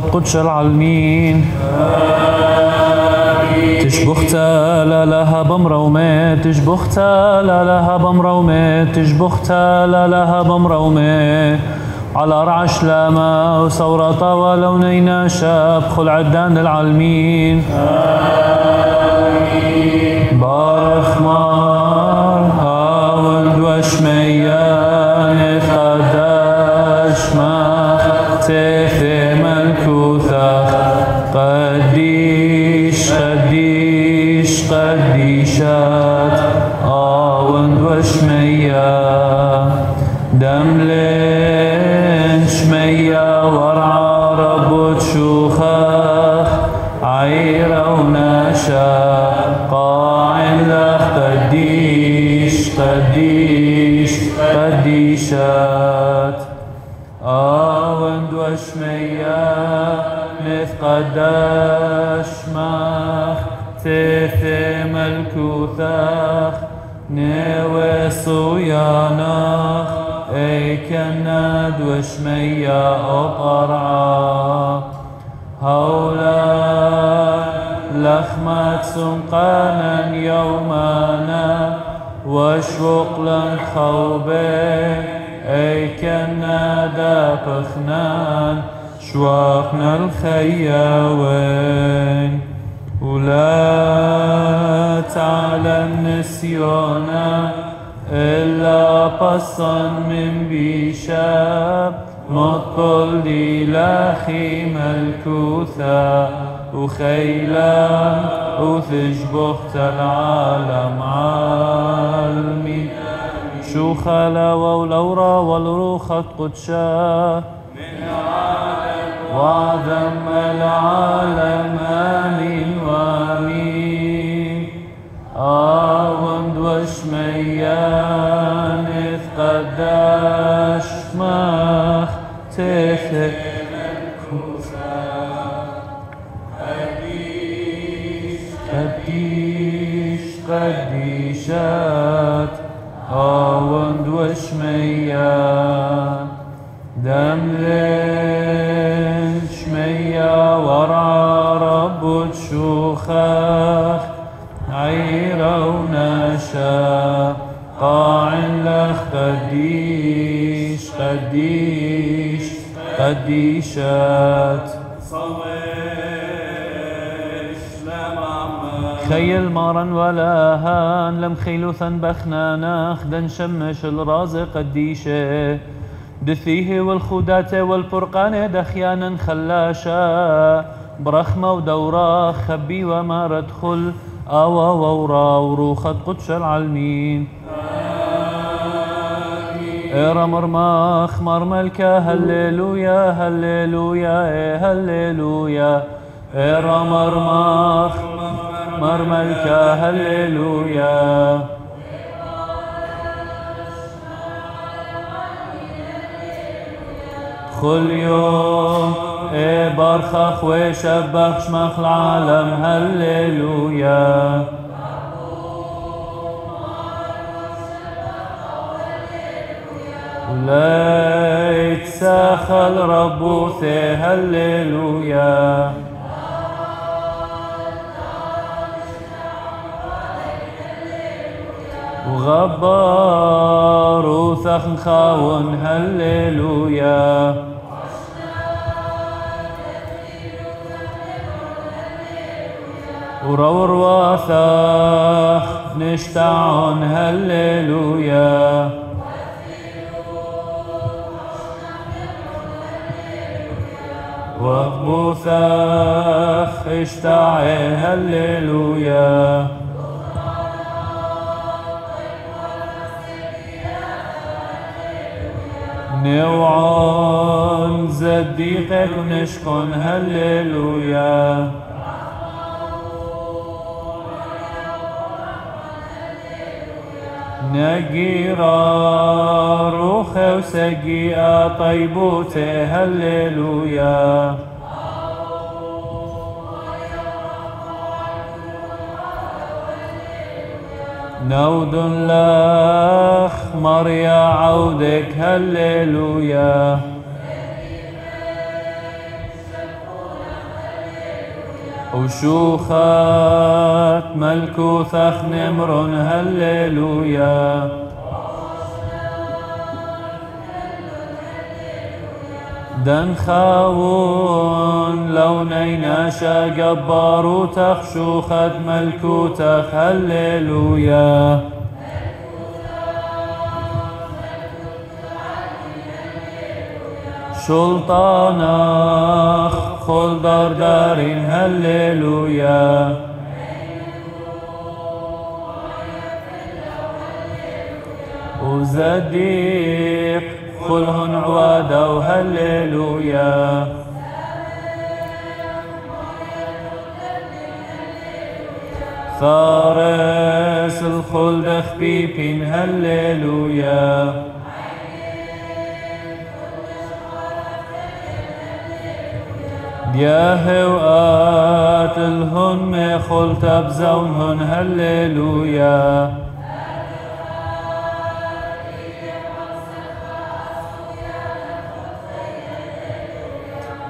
قدش العلمين تشبختا لا لها بمرومة تشبختا لا لها بمرومة تشبختا لا لها بمرومة على رعش لاما وثورة ولونينا شاب. خل عدان العالمين بارخ مار هاولد وشميان خداش ما آوند وشميا مث قداش مخ تثي ملكوثخ نوي صيانخ اي كند وشميا أقرعا هولا لخمة سنقانا يومانا واشوق لن خوبه اي كنا دابخنان شواقنا الخياوين ولا تعلم نسيانا إلا قصا من بيشاب مطل لي لاخي ملكوثا وخيلا وثجبخت العالم عالمي شو خلا ولورا والروخة قدشا. وعدم العالم آمين وآمين. آوند وشميان إذ قداش مخ تثق قديش قديشات آوند وشميان دملين شميا ورع رب تشوخخ عيرة ونشا قاع لخ قديش قديش قديشات خيل مارا ولا هان لم خيلوثا بخنانا خدن شمش الرازق قديشه دثيه والخودات والفرقان دخيانا خلاشا. برخمة ودورا خبي وما ردخل أوا وورا وروخة قدش العلمين. إيرا مرماخ مرملكا هللويا هللويا إيه هللويا. إيرا مرماخ مرملكا هللويا كل يوم برخخ وشبخ شمخ العالم هللويا. لا يتساخل ربوثي هللويا. وغبار وثخن خاون هللويا. ورور وثخ نشتعون هللويا. وبوثخ اشتعي هللويا. نوعون زديقك ونشكن هللويا نقيرا روخه وسقيا طيبوته هللويا نود لخ مريا عودك هللويا. وشوخات ملكوث أخ نمر هللويا. خاون لونينا شا جبار وتخشوخت ملكوتخ هللويا سلطانخ خل دار دارين هللويا وزديق خلهن عوادا وهللويا فارس الخلد خبيبين هللويا. يا هوآت الهن مخل تبزونهن هللويا.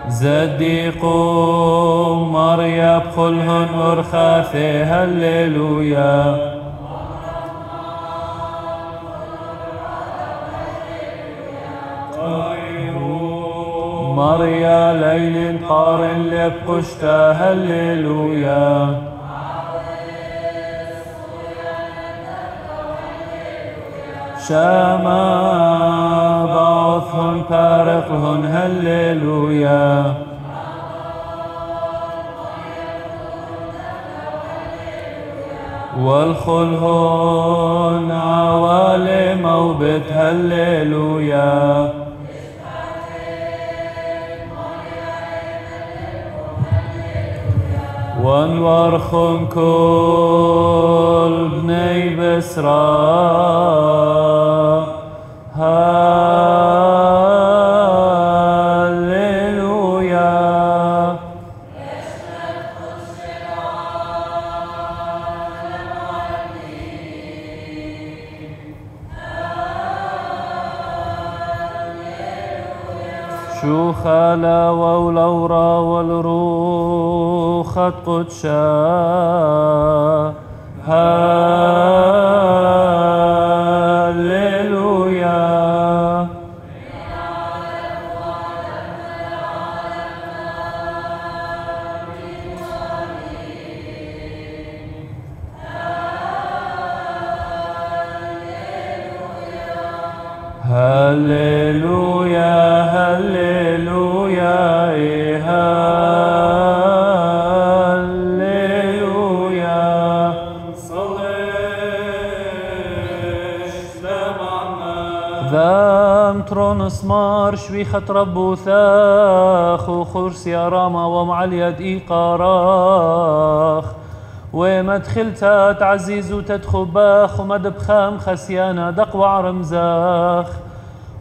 زديقوا مريم خلهن ورخاثي هللويا مريا ليل قارن لبقشتا هللويا شاما بعثهن بارقهن هللويا. والخلهن عوالم وبت هللويا. وانورخن كل بني بسرى قدشا سمار شويخة رب ثاخ وخرس يا راما ومع اليد إيقاراخ ومدخلتا تعزيز وتدخباخ ومدبخام خسيانا دقوع رمزاخ.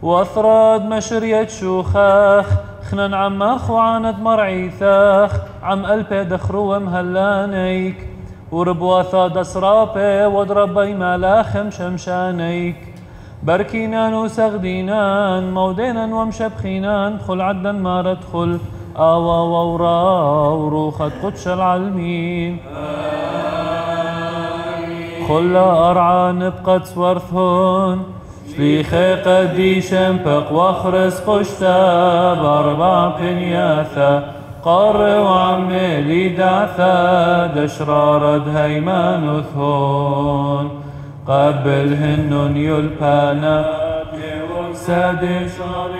وأثراد مشرية شوخاخ خنن عماخ وعاند مرعيثاخ عم ألبي دخرو ومهلانيك وربواثا دسرابي وضربي ملاخم شمشانيك. بركينان وسغدينان مودينا ومشبخينان خل عدا ما ردخل. آوا وورا وروخت قدش العلمين خل أرعى نبقى سورثهن شليخي قديشن بق وخرس قشتا بأربع بنياثا قر وعملي دعثا دشرارد هيمان ثون قبلهن يلبانا سادي شريري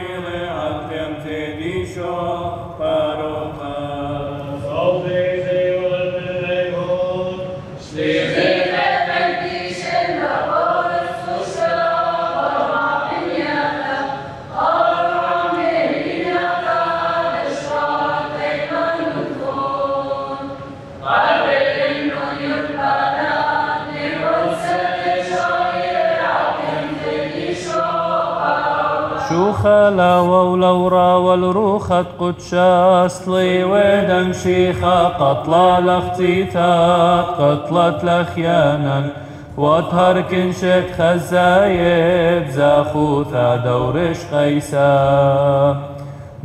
خلا ولورا والروخة قدشا اصلي ودم شيخة قتلى لاختيتات قتلت لخيانا واطهر كنشت خزايب زاخوثا دورش قيسا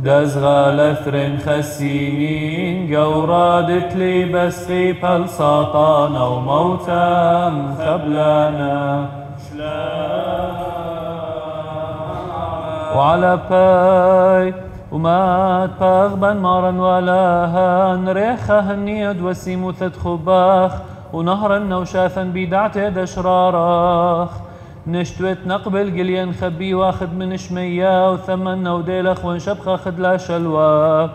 دز غالثر خسينين قورادت لي بسخي بل وموتا خبلانا وعلى باي ومات باغبا مارا ولاها ريخة هنيد وسيموثة خباخ. ونهرا نوشاثا بدعته دشرارخ نشتوت نقبل قليا خبي واخد من شمية وثمن وديلخ ونشبخ خد لا شلوى.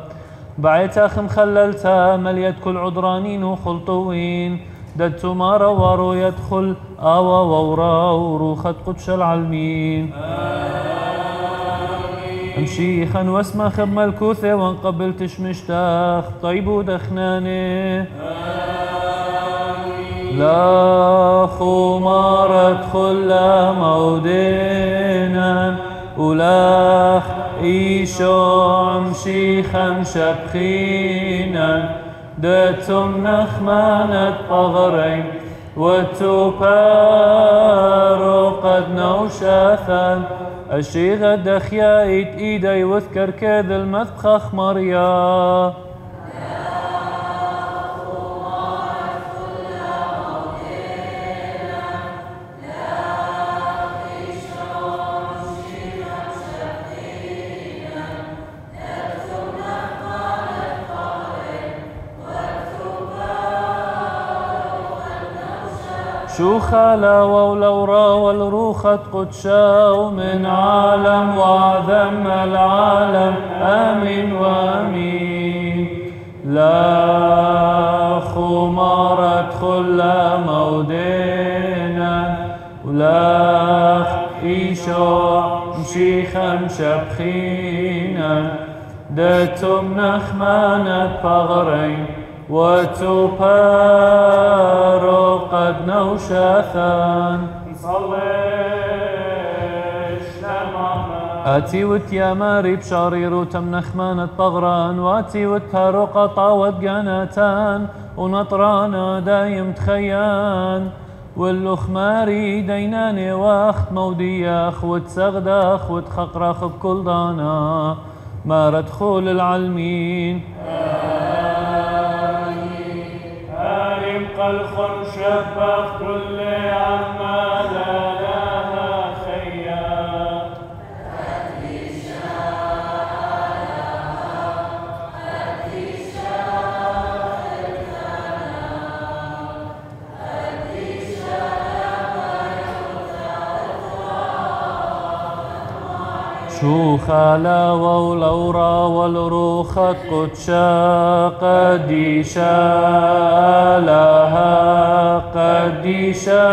بعيتا خم خللتا مليت كل عدرانين وخلطوين. ددت ما روارو يدخل آوى وورا. وروخت قدش العلمين. امشي خن واسمع خب ملكوثة وانقبلتش مشتاخ طيب ودخناني. لا خمار ادخل مودينا. ولا إيشو عمشي خمش بخينا دتم نخمانة بغرين وتبارو قد نوشاثا. الشيغة دخيا ايد ايدي وذكر كذا المذخخ مريا شو خلا ولورا والروخة قدشا ومن عالم وعدم العالم. آمين وآمين. لا خمار ادخل مودينا ولا إيشو مشي خمشة بخينا دتم نخمانة بغرين وتبارو قد نوشاثان أتي وتيا ماري بشارير وتم نخمانة طغران واتي وتهارو قطا جناتان ونطرانا دايم تخيان واللخماري ديناني واخت مودياخ وتسغداخ وتخقرخ بكل دانا ما ردخول العلمين الخنشبخ كل عمال شو خلا ولورا والروخة قدشا قديشا لها قديشا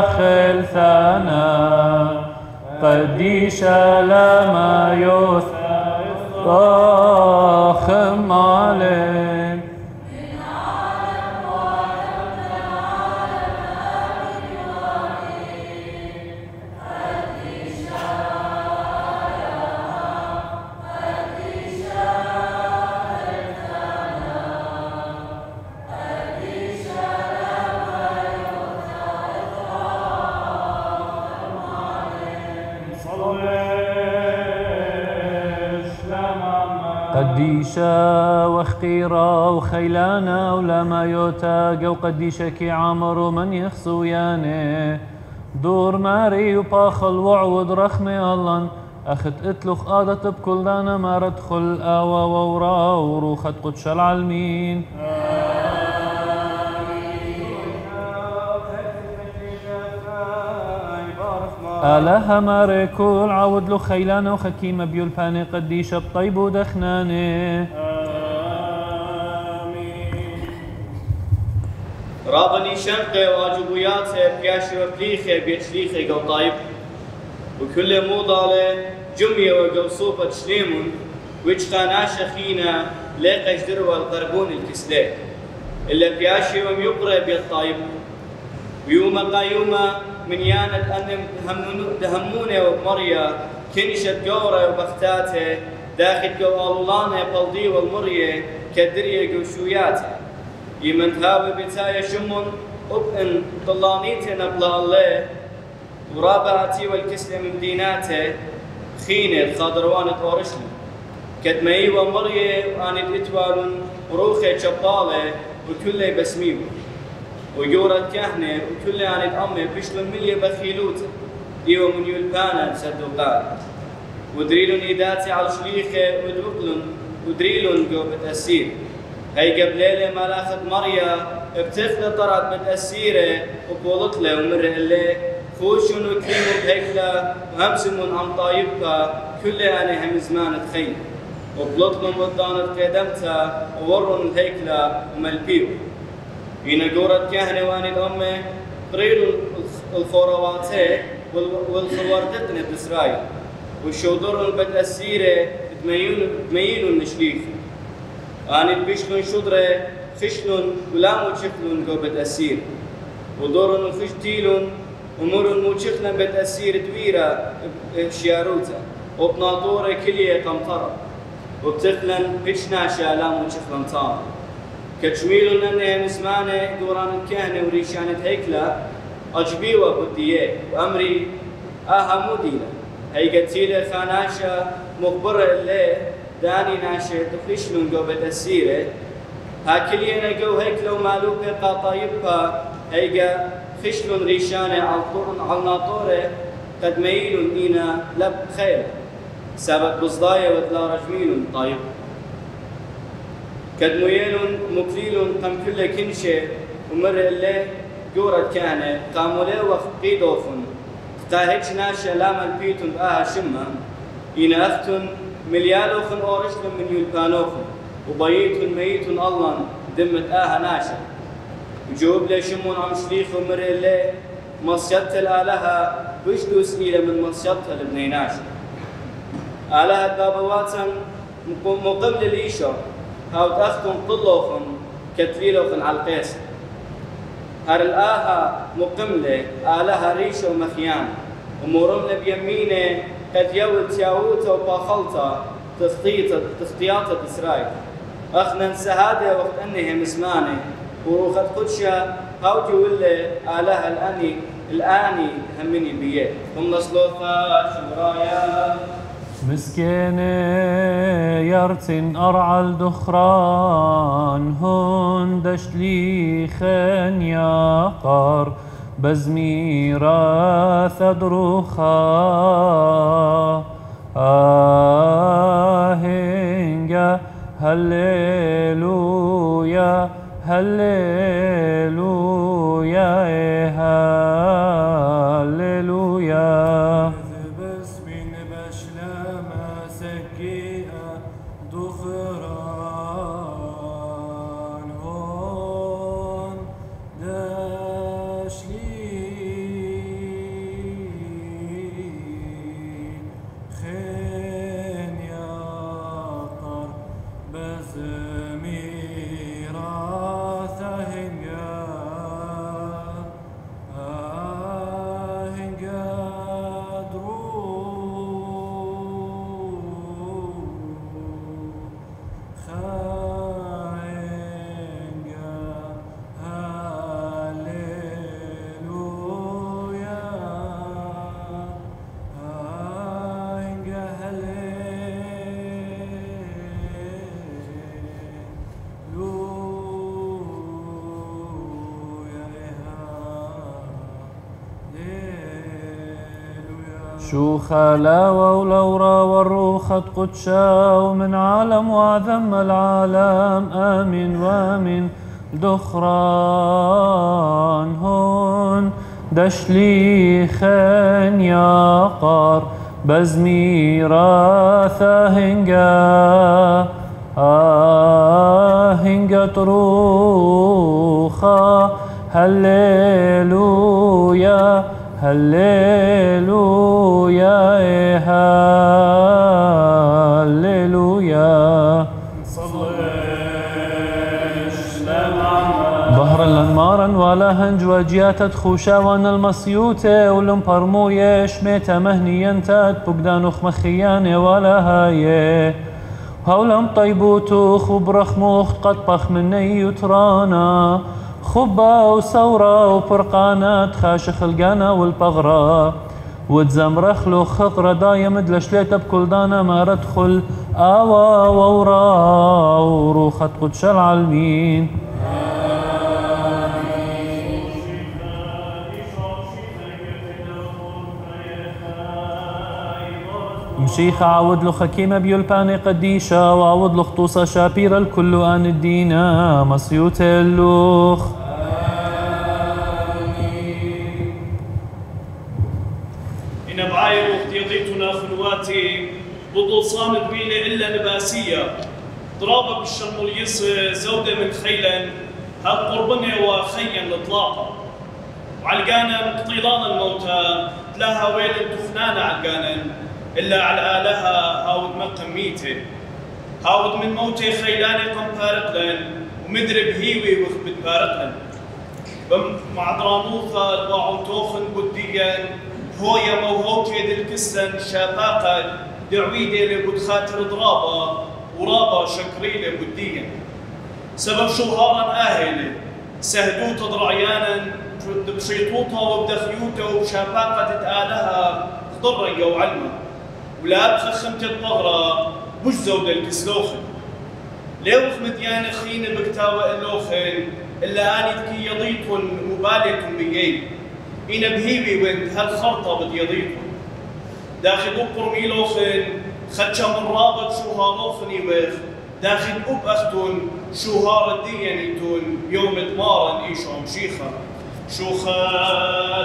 خلثانا قديشا لما يثرخم عليه قديشا وخقيرا وخيلانا ولما يوتا جو قديشا عامر ومن يخصو ياني دور ماري وباخل وعود رخمي الله أخت إتلخ آدت بكل دانا ما ردخل آوا وورا وروخت قدش العالمين آلها ماركول عود له خيلانه وخكيمة بيولباني قديشة بطيب ودخنانه رابني شنقه واجبوياته بياشي وبليخه بيتشليخه قو طيب. وكل مو ضاله جمية وقو صوفة شليمون ويجقى ناشا خينا لقش دروا القربون الكسلي. إلا بياشي وم يقرأ ويوم قايومة من يانت أن دهمونه ومريا كنشت قورة وبختاته داخل قو اللانه بلدي والمريا كدرية قوشوياته يمن تهاب بتايا شمون أبن طلانيته نبلا الله ورابعتي والكسلة من ديناته خينة خضروان طورشلي. كدمي ومرية وانت اتوال وروخة شبالة وكل بسميو ويورد كهنة وكل انت امي بشل مليا بخيلوت. ديو من يلبانا صدقان ودريلون إيداتي على شليخة ودوكلون ودريلون جو بتأسير هاي قبليلة ملاخة مريا بتخلى طرت بتأسيرة وقولت له ومر اللي خوشون وكريم بهيكلا وهمسمون عم طايبك كل أنا هم زمان تخيل. وبلطلهم قدانت قدمتها وورن الهيكلا وملبيو. هنا قورت كهنة واني الأمة قريروا الخوروات والخوردتنا بإسرائيل والشودر بتأسيرة تميلون تميلون نشليخ أنا بيشلون شدرة خشلون ولا موشخلون جو بتأسير ودورن وخشتيلون ومرن موشخنا بتأسير دويرة شياروتا. وبناطورة كلية قمطرة. وبتخلن بيشناشا لا موشخلن طام كتشويلون أنها مسمانة قران الكهنة وريشانة هيكلا أجبيوة بديه وأمري أها مدينة هي قتيلة خاناشا مخبرة اللي داني ناشا تخشلون جو بتأسيره هاكلينا جو هيك لو مالوكا قاطايبها هيقا خشلون ريشانة على طورن على ناطورة قد ميلون إينا لب خير سبب بصدايا وتلا رجميلون طيب قد ميلون مكليلون قم كل كنشة ومر اللي جورة كانة قاموا له وقت قيدوفن. تاهيج ناشا لاما البيتون بآها شمة. إينا أختن مليالوخن أورشلن من يلبانوخن. وبيتون ميتون الله دمت آها ناشا وجوب لي شمون عم شليخ ومر اللي مصيدت الآلهة بشدوس إلى من مصيدتها لبني ناشا آلهة دابواتن مقبل الإيشا هاو تأختن طلوخن كتليلوخن على القيس. هر الآها مقملة آلهة ريشة ومخيان ومورمنا بيمينه قد يول تياوتا وباخلتا تخطيطة تخطياطة إسرائيل. أخنا سهادة وقت أنها مسمانة. وروخت قدشة هاو جولة آلهة الأني الآني همني بيه هم نصلوثا شورايا. مسكين يرتن أرعى الدخران هون دشليخن يقر بزميرا ثدرخا آهنجا هللويا هللويا هللويا خلاوة ولورا والروخة قدشا ومن عالم وعذم العالم. آمين وآمين. دخران هون. دشلي خان يقار بزميرا ثاهنجا آهنجا تروخا. هللويا هللويا إيه هللويا. ظهرا لنمارا ولا هنج وجياتت خوشا وأن المسيوتة ولم برموية شميتا مهنيا تات بقدان مخيان ولا هاي هولم طيبوتو خبرخ مخت قد بخ مني يترانا. خبا وثورة وبرقانات خاشخ القنا والبغرة وتزمرخ له خقرة دايم دلشليت بكل دانا ما ردخل آوا وورا وروخت قدش العالمين مشيخة عاود له خكيمة بيولباني قديشة وعاود له خطوصة شابيرة الكل آن الدينا مسيوت اللوخ. صامد بيلة إلا نباسية ضرابة بالشرموليس زودة من خيلا. هاد قربنة وخيا لطلاقة وعلقانا قطيلان الموتى. تلاها ويل تخنانة علقانا. إلا على آلها هاود مقم ميتة. هاود من موتي خيلاني قم بارقلن ومدرب هيوي وخبت بارقلن مع دراموثا الواعو توخن بديا هويا موهوتي دل كسن دعويدي لبد خاطر ضرابا ورابا شكريلة بديا سبب شهارا آهلة سهدوت ضرعيانا بشيطوطة وبدخيوتة وبشاقاقة تتآلها خضرا وعلما ولا بخخمت الظهرة بش زود الكسلوخن ليوخ مديان خين بكتاوى اللوخن إلا آني تكي يضيطن وبالكم بيين إنا بهيبي وانت هالخرطة بديضيطن داخل أقر ميلوخن خدشا من رابط شوها لوخني ويخ داخل أب أختن شوهار الديانيتون يوم تمارن إيشو مشيخة شوخا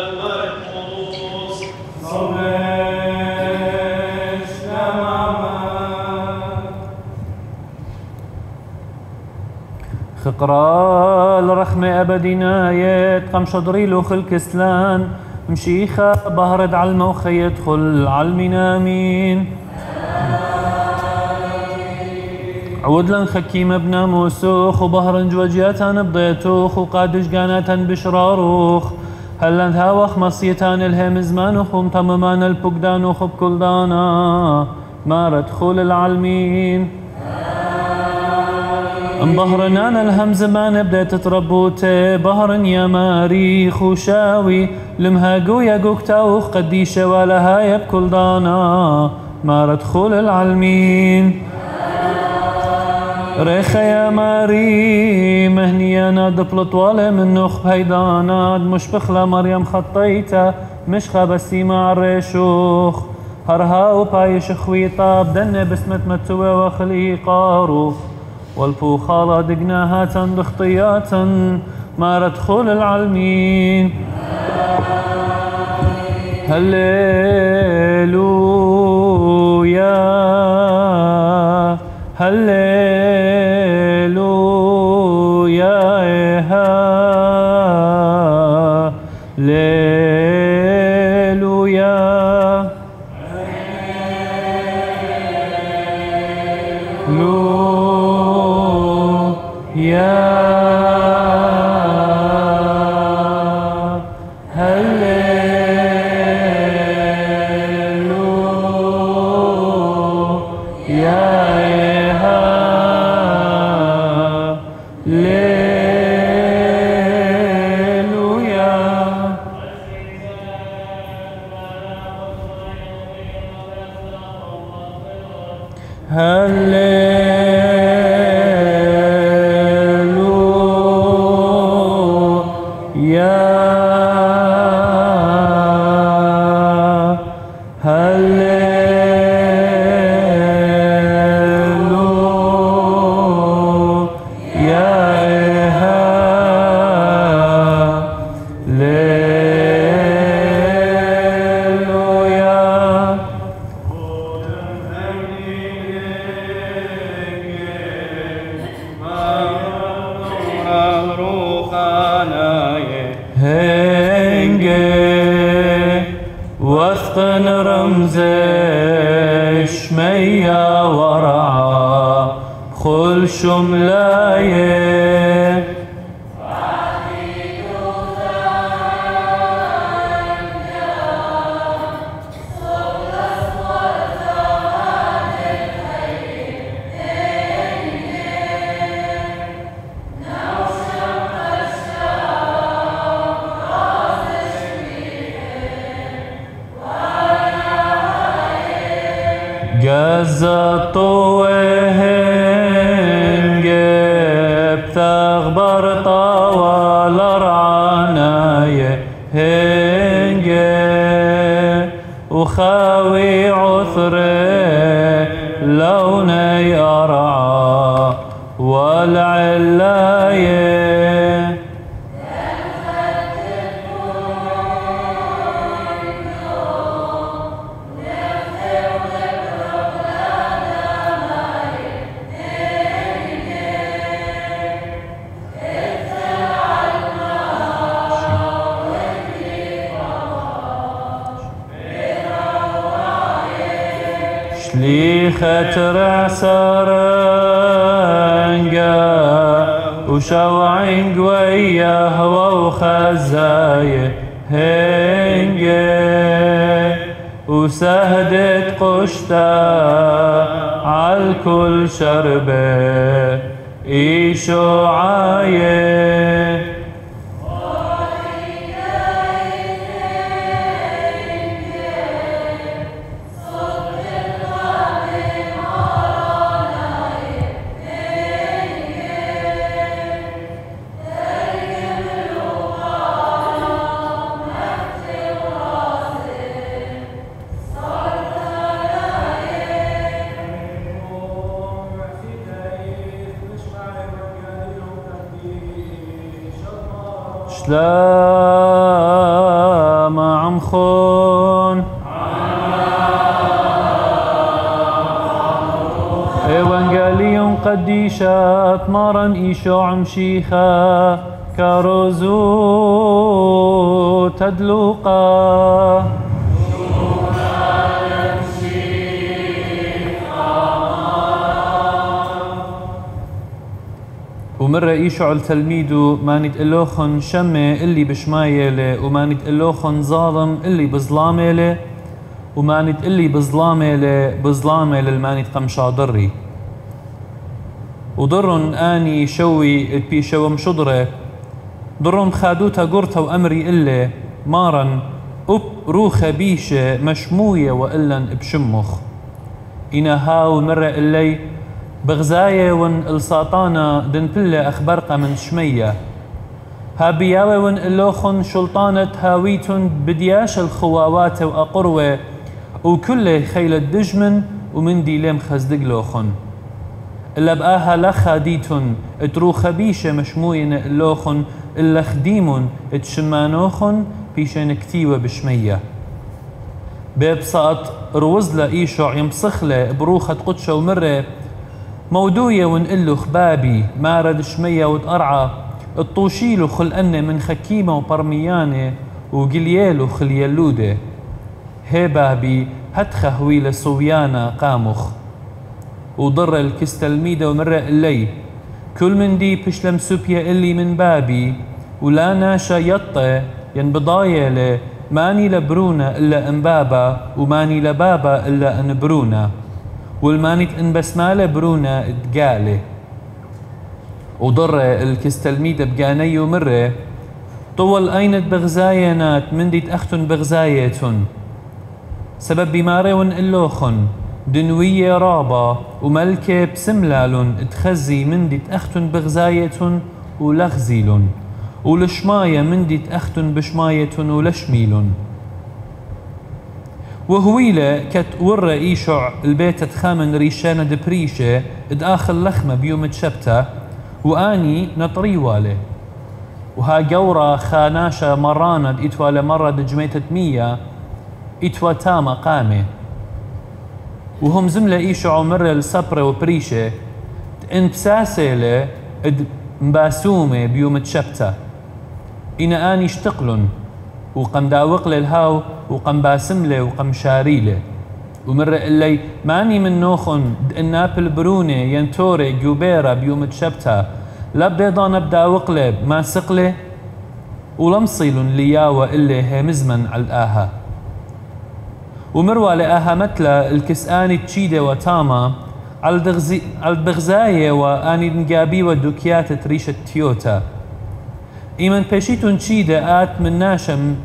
المرقوص خقرا الرخمة أبدي نايت قم شضري له خل كسلان مشيخة بهرد على الموخ يدخل على المنامين. عود لن خكيم ابن موسوخ وبهرن جوجياتان بضيتوخ وقادش قاناتان بشراروخ هلن هاوخ مصيتان الهم زمانوخ ومطممان البقدانوخ بكل دانا ما ردخول العالمين. بهرنان الهم زمان بدأت تربوت بهرن يا ماريخ وشاوي. لمهاقو يا قوكتاوخ قديشة ولا هاي بكل دانا ما ردخول العالمين. ريخة يا ماري مهنية ناد بلطوالة من نخ بهيداناد مش بخلة مريم خطيتها مش خبسي مع الريشوخ هرها وبايش خويطة بدنا بسمة متوى وخلي قاروخ والفوخالة دقناها بخطياتا ما ردخول العالمين هللويا هللويا هللويا شلام عم خون. إيوانجاليون قديشات مرن إيشو عم شيخا كاروزو تدلوقا ومرة يشعل تلميذه ما نتقلوخن شمة اللي بشمايلة وما نتقلوخن ظالم اللي بظلامة وما نتقلي بظلامة بظلامة للما نتقمشا ضري وضرن آني شوي بي شوم شضرة ضرن خادوتا قرتا وأمري إلا مارن أب روخة بيشة مشموية وإلا بشمخ. إنا هاو مرة اللي بغزاية ون الساطانة دن بلة أخبرقة من شمية. هابياوي ون اللوخن شلطانة هاويتن بدياش الخواوات وأقروة وكل خيل الدجمن ومن دي لم خزدق لوخن. إلا بآها لخا ديتن اترو خبيشة مشموين اللوخن إلا خديمن اتشمانوخن بيشن كتيوة بشمية. بيبساط روزلا إيشو يمسخلة بروخة قدشة ومرة مودوية ونقلو خبابي مارد شمية وتقرعة الطوشيلو خلقنة من خكيمة وبرميانة وقليالو خليلودة هي بابي هتخه هويلة صويانة قامخ. وضر الكستلميدة ومرة اللي كل من دي بشلم سوبيا اللي من بابي. ولا ناشا يطة ين بضايلة ماني لبرونا إلا انبابا وماني لبابا إلا انبرونا والمانيت إن بسمالة برونا تقالي. وضر الكستلميدة بقاني ومرة. طول أينت بغزاينات؟ من ديت أختن بغزايتن. سبب بماري ونقلوخن دنوية رابا وملكة بسملالن. تخزي من ديت أختن بغزايتن ولغزيلن. ولشماية من ديت أختن بشمايتن ولشميلن. وهويلة كت ورا إيشع البيت تخامن ريشانة دبريشة دآخل لخمة بيوم تشبتة وآني نطري والي. وها جورا خاناشة مراند إتوا لمرة دجميتة مية إتوا تاما قامة. وهم زملة إيشع ومرة السبرة وبريشة إنت ساسلة مباسومة بيوم تشبتة إنا آني اشتقلن. وقم داوق للهاو وقم باسم له وقم شاري له ومرة اللي ماني من نوخن النابل بروني ينتوري جوبيرا بيوم تشبتا لا بيضا نبدا وقلب ما سقله ولمصيل لياوة اللي هي مزمن على الآها. ومروى لآها متلا الكساني تشيدة وتاما. على البغزاية وآني نقابي ودوكيات تريشة تيوتا. إيمن بيشيتون تشيدة آت من ناشم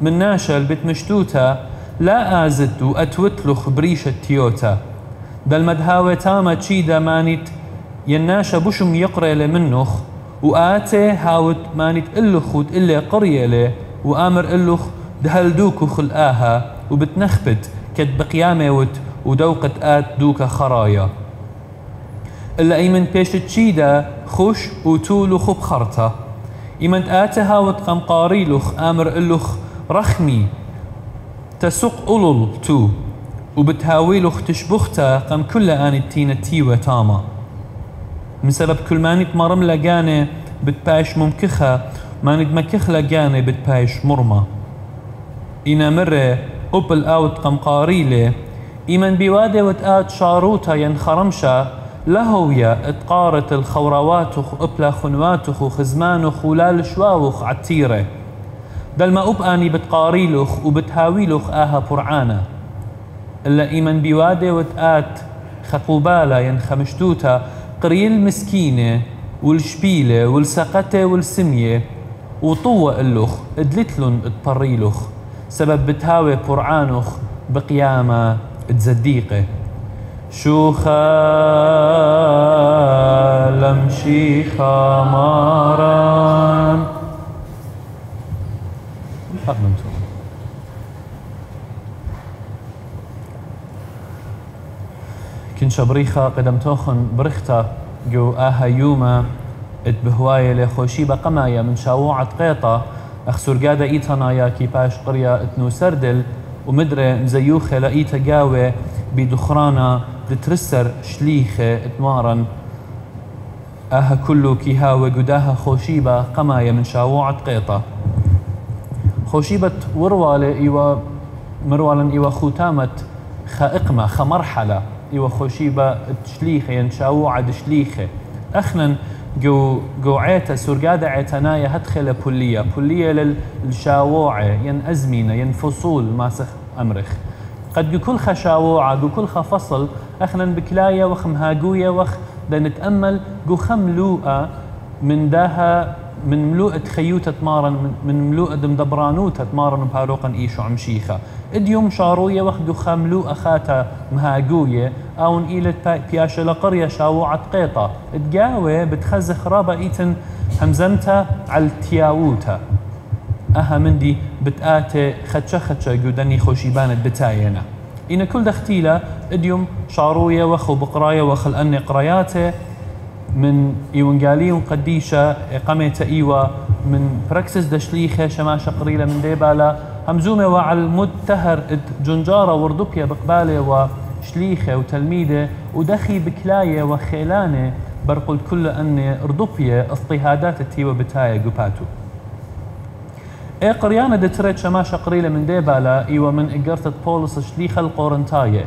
من ناشا البت مشتوتا لا آزت وأتوتلخ بريشة تيوتا. دل مدهاوة تاما تشيدا مانيت يناشا بشم يقرأ لمنخ وآتي هاوت مانيت إلخ وتقلي قرية له وآمر إلخ دهلدوكو خلقاها وبتنخبت كد بقيامة وت ودوقت آت دوكا خرايا. إلا إيمن بيش تشيدا خوش وتولو خب خرطة. إيمن آتها وتقم قاريلوخ آمر إلوخ رخمي. تسق أولول تو وبتهاويلوخ تشبختا قم كل آن التين تيوة تاما. من سبب كل ماني مرم لقاني بتباش ممكخة ماني مكخ لقاني بتباش مرمى. إنا مرة أوبل أوت قم قاريلي إيمن بوادي وتآت شاروتا ينخرمشا لهويا اتقارت الخورواتخ أبلا خنواتخ خزمانخ ولال شواوخ عتيرة. دل ما أب أني بتقاريلخ وبتهاويلخ آها برعانا إلا إيمن بوادي وتآت خقوبالا ينخمشتوتا قريل مسكينة والشبيلة والسقتة والسمية وطوة اللخ ادلتلن اتبريلخ سبب بتهاوي برعانخ بقيامة تزديقه شوخا لمشي خماران خدمتم كن شبريخة قدم توخن برختا جو آها يوما. ات بهواية لخوشي بقمايا من شاوعة قيطة. أخسر قادة إيتنا يا كي باش قرية اتنو سردل. ومدري مزيوخة لقيتا قاوة. بدخرانا دترسر شليخة اتمارن آها كله كيها وقداها خوشيبة قمايا من شاوعة قيطة خوشيبة وروالة إيوا مروالا إيوا خوتامة خائقمة خمرحلة إيوا خوشيبة تشليخة ين شاوعة دشليخة أخنا جو جو عيتا سرقادة عيتنايا هدخل بولية. بولية للشاوعة ين أزمينة ين فصول ماسخ أمرخ. قد كل خشاوعة كل خفصل. أخنا بكلاية وخ مهاجوية وخ نتأمل جو خملوءة من داها من ملوءة خيوتة مارن من, من ملوءة دمدبرانوتة مارن بهاروقا إيشو عمشيخة اديوم شاروية وخدو خملوءة خاتا مهاجوية أو إيلة بياشة لقرية شاوعة قيطة. اتقاوي بتخزخ رابا إيتن همزمتا على التياووتا أها مندي بتآتي خدشة خدشة قدني خوشيبانت بتاينا. إن كل دختيلة إديوم شاروية وخو بقراية وخل أني قراياته من إيوانجاليون قديشة قمت إيوة من براكسس دشليخة شماشة قريلة من ديبالا همزومة وعلى المتهر جنجارة وردوبيا بقبالة وشليخة وتلميذة ودخي بكلاية وخيلانة برقل كل أن ردوبيا اضطهادات التيوة بتايا قباتو. اي قريانة دتريت شماشة قريلة من ديبالا إيوة من اقرتة بولس شليخة القورنتاية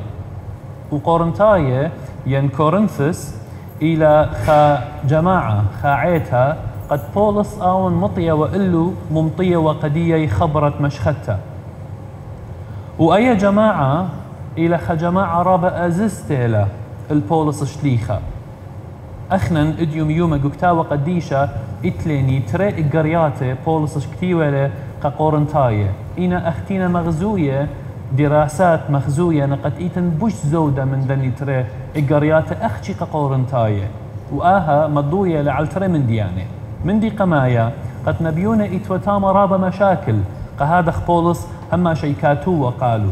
وقورنتاية ين كورنثس إلى خا جماعة خاعيتها قد بولس آون مطية وإلو ممطية وقدية خبرت مشختها وأي جماعة إلى خا جماعة رابا أزستيلا البولس شليخة. أخنا إديوم يوم قكتاوة قديشة إتليني تري إقرياتي بولس شكتيوة قورنتاية إنا أختينا مغزوية دراسات مخزوية نقد إيتن بوش زودة من دني تري إقريات أخشي قورنتاية وآها مضوية لعلتري من ديانة. من دي قمايا؟ قد نبيون إتوتام راب مشاكل. قهذا بولس هما شيكاتو وقالوا.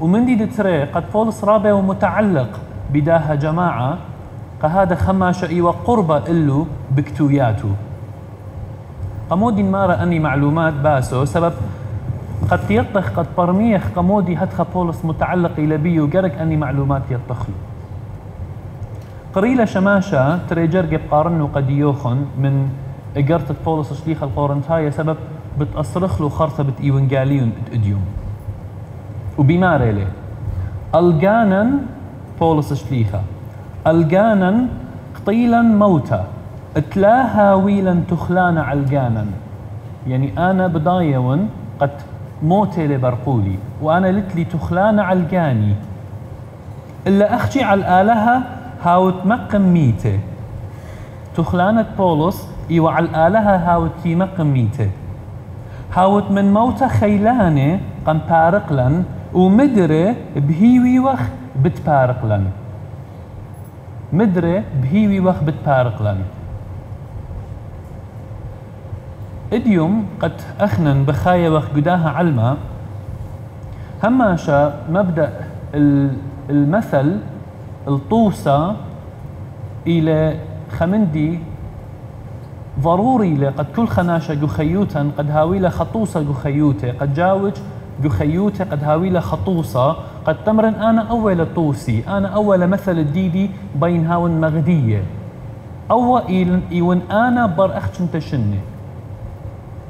ومن دي تري قد بولس رابع ومتعلق. بداها جماعة. قهذا خما شئي وقربة إلو بكتوياتو. قمودي مارا أني معلومات باسو. سبب قد يطخ قد برميخ قمودي هدخ بولس متعلق إلى بيو جرك أني معلومات يطخلو قريلة شماشة تري جرق بقارن قد يوخن من إجرت بولس شليخ القورنتاية سبب بتأصرخ له خرطة بت إيوانجاليون إديوم. وبما له الجانا بولس شليخة. الجانا قطيلا موتى. اتلاها ويلا تخلان علقانا. يعني أنا بدايون قد موتي لبرقولي وأنا لتلي تخلان علقاني. إلا أخشي على الآلهة هاوت مقم ميتة. تخلانة بولس إيوة على الآلهة هاوت مقم ميتة. هاوت من موت خيلانة قم بارقلن ومدري بهيوي وخ بتبارقلن مدري بهيوي وخ بتبارقلن إديوم قد أخنن بخايا وخ قداها علما. هماشا مبدأ المثل الطوسة إلى خمندي ضروري لقد كل خناشة جو خيوتا قد هاويلة خطوصة جو خيوتة قد جاوج جو خيوتة قد هاويلة خطوصة قد تمرن أنا أول طوسي أنا أول مثل الديدي بين هاون مغدية. أو إيون أنا بر أخشن تشني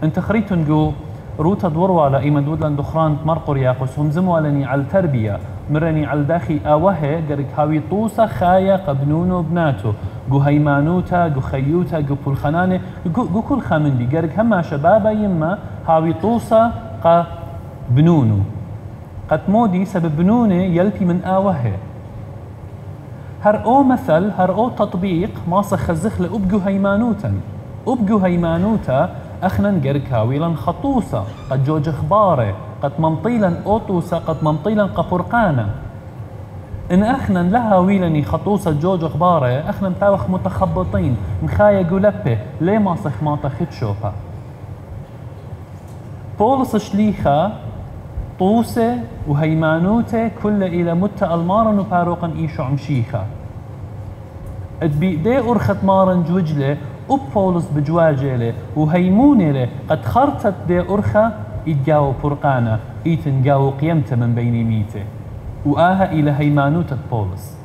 أنت خريتن جو روتا دوروا على إيمان دودلان دخران مرقر ياقوس هم زموالني على التربية مرني على داخي اوه قرك هاوي طوسة خايا قبنونو بناتو. جو هيمانوتا جو خيوتا جو بول خنانة جو كل خامندي قرك هما شبابا يما هاوي طوسة قا بنونو قد مودي سبب بنونة يلبي من اوه هر أو مثل هر أو تطبيق ما سخزخ لأبجو هيمانوتا. أبجو هيمانوتا أخنا قركاويلا خطوسة قد جوج خبارة قد ممطيلا أوتوسا قد ممطيلا قبرقانا إن أخنا لها ويلني خطوسة جوج خبارة أخنا متاوخ متخبطين. مخايا قلبة ليه ما صخ ما تخد شوفا. بولس شليخة طوسة وهيمانوتة كل إلى متى المارن وباروقا إيشو عمشيخة دي أرخت مارن جوجلة وبولس بجواجلة وهيمونة قد خرطت دي أرخة إتجاو فرقانة إيتن جاو قيمته من بين ميته. وآها إلى هيمانوتة بولس.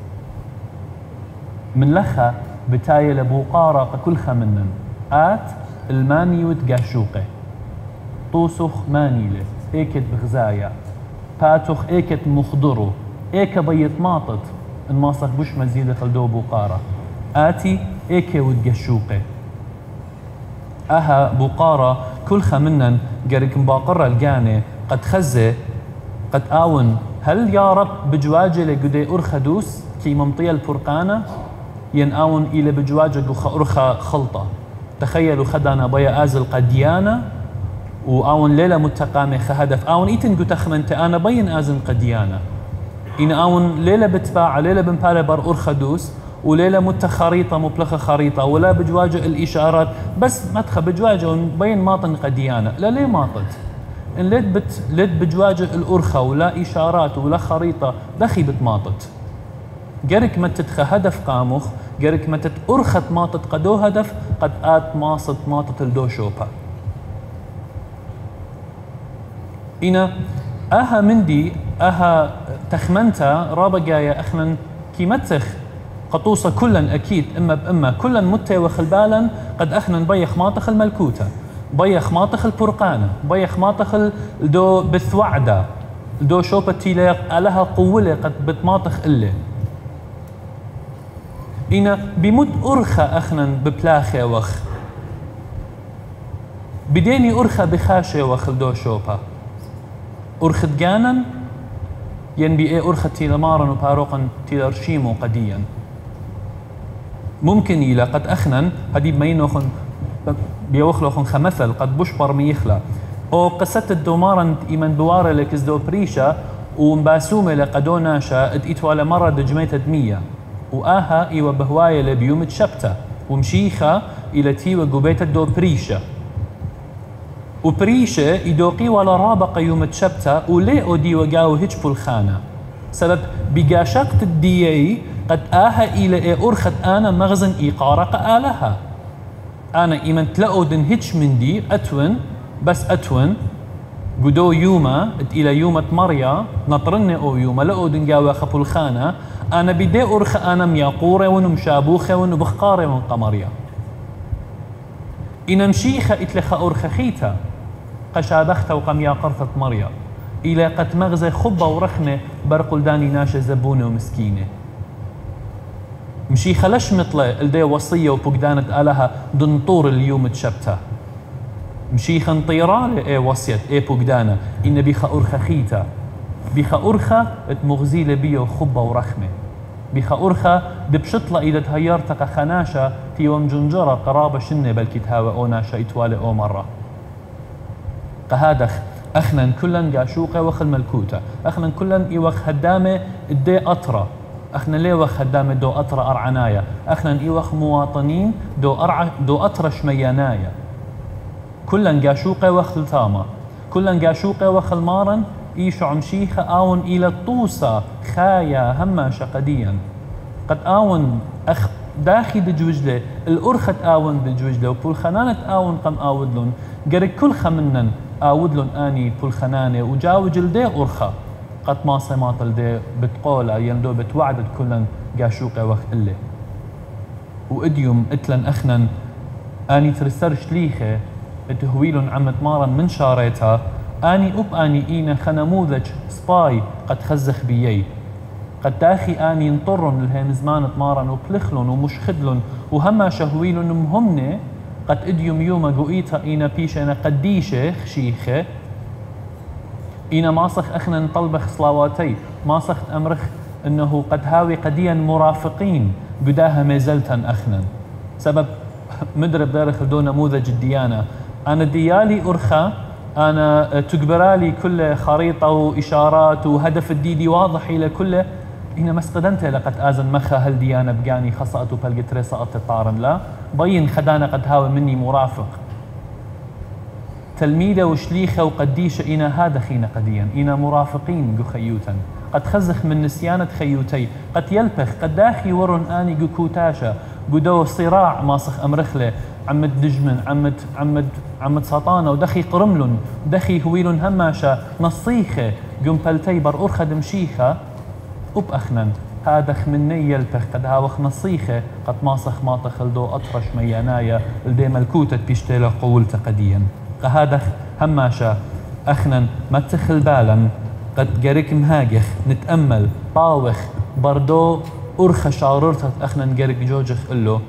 من لخا بتاية لبوقارة كل خمنن. آت الماني وتقاشوقه طوسخ مانيلة. ايكت بغزايا. باتخ ايكت مخضرو ايكا بيت ماطت. الماصخ بوش مزيدة الدو بوقارة آتي ايكا وتقاشوقه أها بوقارة كل خمنن قريك مباقرة الجاني قد خزة قد آون. هل يا رب بجواجة لقدي أرخدوس كي ممطية الفرقانة. ين آون إلى بجواجة أرخا خلطة. تخيلوا خدانا بيا آزل قديانة وآون ليلة متقامة خهدف. آون إيتن قو تخمنت أنا بين آزن قديانة إن آون ليلة بتباع ليلة بمبالة بر أرخدوس وليلة مت خريطة مبلخة خريطة ولا بجواجة الإشارات. بس مدخة بجواجة بين ماطن قديانة لا ليه ماطت؟ إن ليت بت ليت بجواجة الأرخة ولا إشارات ولا خريطة دخي بتماطت جرك متت هدف قاموخ جرك متت أرخت ماطت قدو هدف قد آت ماصت ماطت الدو شوبا أها مندي أها تخمنتا جاية أخمن كي متخ قطوسة كلا أكيد إما بإما كلا متى وخلبالا قد أخنا بيخ ماطخ الملكوتة بيخ ماطخ البرقانة بيخ ماطخ دو بثوعدة دو شوبة تيلا لها قولة قد بتماطخ إلا إنا بمد أرخى أخنا ببلاخة وخ. بديني أرخى بخاشة وخ دو شوبة. أرخد جانا ين بي إيه أرخى تيلا مارن وباروقا تيلا رشيمو قديا. ممكن يلا قد أخنن هدي مينوخن بيوخلوخن خمثل قد بشبر ميخلا أو قصة الدومارن إيمن بوارة لكز دو بريشا ومباسومة لقدو ناشا إد إتوالا مرة دجميت دمية. وآها إيوا بهواية لبيوم تشبتا ومشيخة إلى تيوا قبيت دو بريشا وبريشة يدوقي ولا رابق يوم تشبتا ولي أودي وقاو هجبو الخانة سبب بقاشقت الديي قد آها إلى إيه أرخت أنا مغزن إيقارق آلها. أنا إيمن تلاقو دن هيتش من دي أتون بس أتون. قدو يوما إلى يومة مريا نطرني أو يوما لأو دن جاوا خفو الخانة أنا بدي أرخ أنا مياقورة ونمشابوخة ونبخقارة من قمريا. إن مشيخة إتلخ أرخخيتا قشابخت وقم يا قرثة مريا إلى قد مغزى خبة ورخنة برقل داني ناشة زبونة ومسكينة مشي خلش مطلة الدي وصية وبقدانت آلها دنطور اليوم تشبته مشي خنطيرة اي وصيت اي بقدانة إن بيخا أرخا خيتا بيخا أرخا تمغزي لبيو خبة ورخمة بيخا أرخا دبشطلة إذا تهيرتك خناشة تيوم جنجرة قرابة شنة بلكي تهاوى أو ناشا إتوالي أو مرة قهادخ. أخنا كلا قاشوقة وخل ملكوتة. أخنا كلا إيوخ هدامة الدي أطرة. اخنا ليوخ خدام دو اطر أرعنايا. اخنا إيوخ مواطنين دو ارع دو اطر شميانايا كلن قاشوقه وخلتاما كلن قاشوقه وخلمارن ايشو عمشيخة آون إلى الطوسة خايا هما شقديا قد آون أخ داخي دجوجلة الأرخة آون دجوجلة وبول خنانة آون قم آودلون. قرق كل خمنن آودلون آني بول خنانة وجاو جلدي أرخة قد ما صمات الدي بتقول يندو بتوعدت كلن قاشوقة وقت اللي وإديوم إتلن أخنن آني ترسر شليخه تهويلن عم تمارن من شاريتها آني أب آني اينا خنموذج سباي قد خزخ بيي. قد تاخي آني انطرن لهم زمان تمارن وبلخلن ومشخدلن وهما شهويلن مهمنه قد إديوم يوما قويتا إينا بيشنا قديشه خشيخه إينا ماسخ اخنا نطلبخ صلواتي ماسخ أمرخ إنه قد هاوي قديا مرافقين قداها ميزلتن اخنا سبب مدرب دارخ دو نموذج الديانة. أنا ديالي أرخى أنا تجبرالي كل خريطة وإشارات وهدف الديدي واضح إلى كله. هنا مسقدنت لقد آزن مخا هل ديانة بقاني خصأت وبلقت سقط طارن لا. بين خدانا قد هاوي مني مرافق. تلميذة وشليخة وقديشة إنا هذا خينا قديا. إنا مرافقين جو خيوتا قد خزخ من نسيانة خيوتي. قد يلبخ. قد داخي ورن آني جو كوتاشا قدو صراع ماسخ أمرخلة عمد دجمن. عمد عمد عمد سطانة ودخي قرملن دخي هويلن هماشا نصيخة قنبلتي بر أرخد مشيخة أب أخنن هادخ مني يلبخ قد هاوخ نصيخة قد ماسخ ما تخلدو أطرش ميانايا الدي ملكوتة بيشتيلا قولت قديا قهادخ هماشا أخنن ما تخل بالا قد جريك مهاجخ. نتأمل. طاوخ. بردو. أرخى شاررتت أخنا نقرق جوجخ إلو.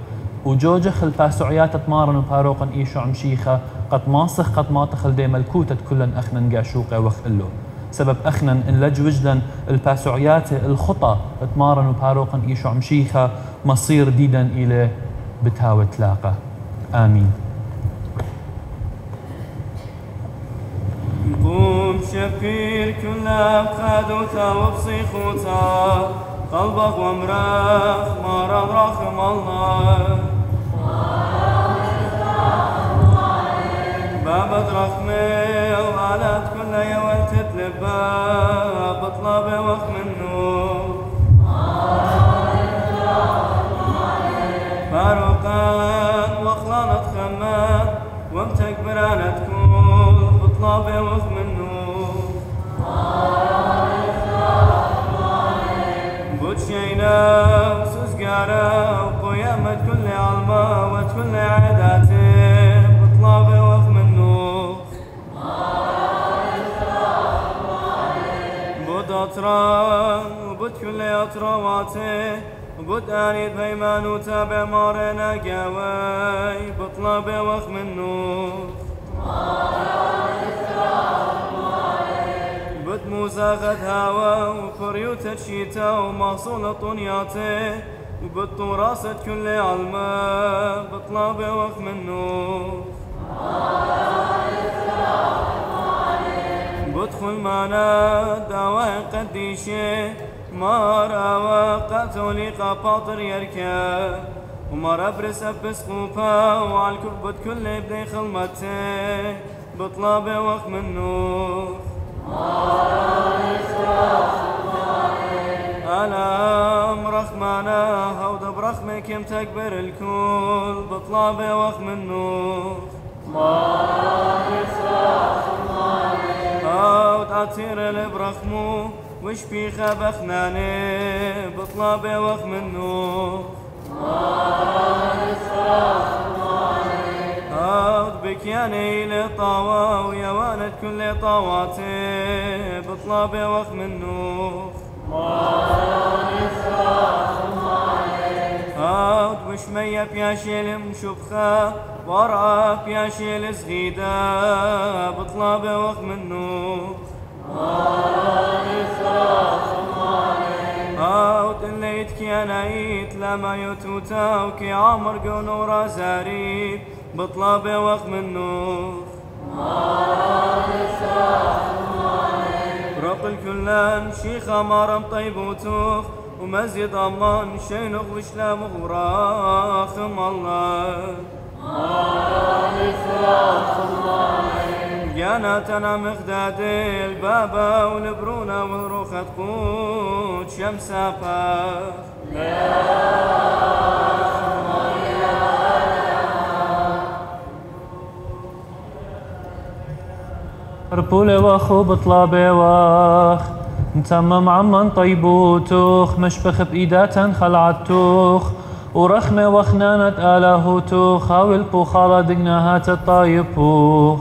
وجوجخ الباسعيات تمارن وباروقا إيشو عمشيخة قد ماسخ قد ما تخل دي ملكوتة كلن أخنا نقاشوقة وخ إلو. سبب أخنا إن لج وجدا الباسعيات الخطى تمارن وباروقا إيشو عمشيخة مصير ديدا إلى بتهاوي تلاقة. آمين. قوم شفير كل أبخادوتا وبصيخوتا قلبك ومراخ مرض رحم الله بابت رحمي وعلت كل يوم تتلبى بطلب وقت منه. فاروقا وخلانت خمان وامتك برانت أني بيمان وتابع مارنا بطلاب وقت منه. بد موسى غد هوا وفريو تشيتا ومحصول طنياتي طراسة كل علماء بطلاب وقت منه. بدخل معنا دواء مارا وقاتوليقا باطر يركا. ومارا برس أبس خوفا وعلى الكربت كل بدي خلمته بطلاب وقت منه ألم رحمنا هود برخمك كم تكبر الكل. بطلابي وقت منه هود أطير البرخمو. وش بيخا بخناني بطلابي وقت منه. هود بكياني لطاوة ويوانت كل طاواتي بطلابي وقت منه. هود وشمية بياشيل مشبخة ورا بياشيل صغيدة بطلابي وقت منه. هاوت اللي يتكي أنا يت لما يتوتا وكي عمر قنورا زاري بطلابي وقت منه رب الكلان شيخة مرم طيب وتوخ ومزيد أمان شينخ وشلام وراخم الله جانتنا مخدادي البابا والبرونة والروخة شمسة فاخ ربولي واخو بطلابي واخ متمم عمان طيبوتوخ مشبخ بإيداتن خلعتوخ ورخمة وخنانة آلاهوتوخ هاول بوخالة دقناهات الطايبوخ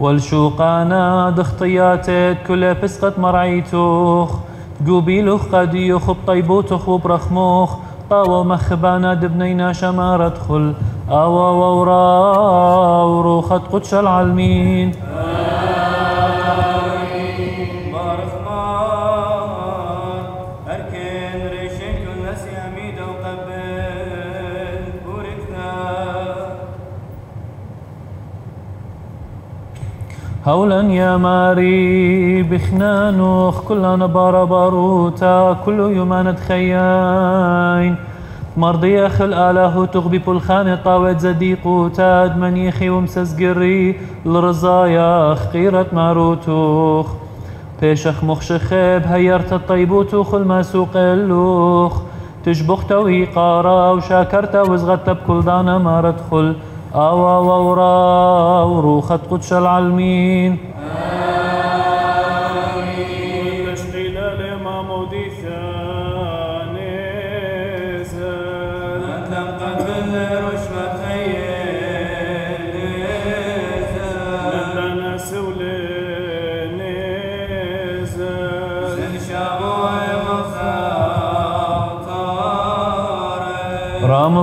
والشوقانا دخطياتت كل بسقة مرعيتوخ. قوبيلوخ قديوخ بطيبوتوخ وبرخموخ. طاوة مخبانا دبنينا شمارة خل. آوا وورا وروخت قدش العالمين. هولا يا ماري بخنانوخ كلنا بارا باروتا كل يوم تخيين مرضي خل آله تغبي بالخانة طاوت زديق تاد منيخي ومسس قري. الرزايا خيرة ماروتوخ. بيشخ مخشخب هيرت الطيبوتوخ الماسوق اللوخ تشبخت ويقارا وشاكرت وزغت بكل دانا ما ردخل آوا وورا وروخت قدش العالمين.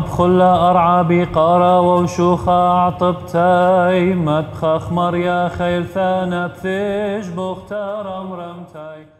بخلا أرعى بقارا ووشوخا عطبتاي ما تخاخ مريا خيل ثانا بفيش بختار أمرمتاي.